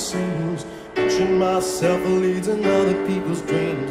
seams. Pushing myself leads in other people's dreams.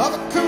of